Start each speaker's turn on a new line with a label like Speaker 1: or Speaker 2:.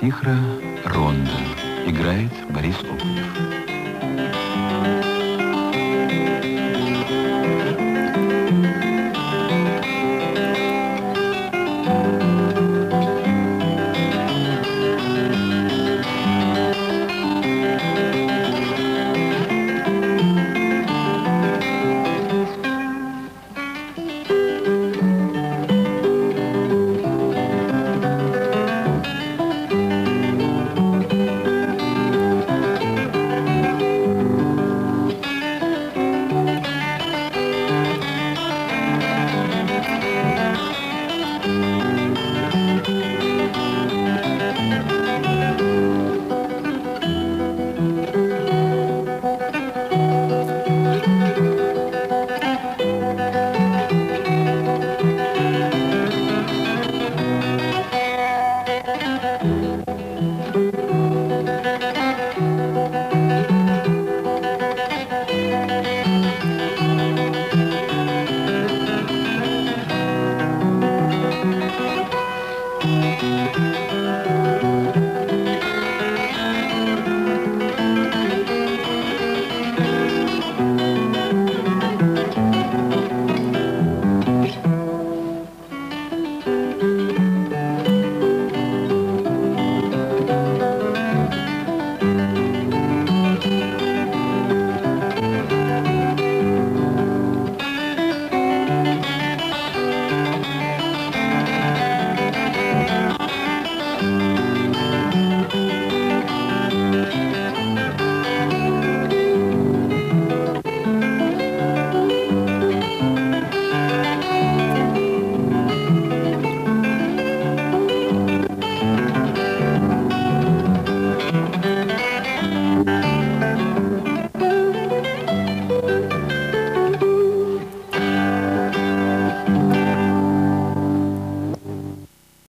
Speaker 1: Фихра Ронда. Играет Борис Окунев.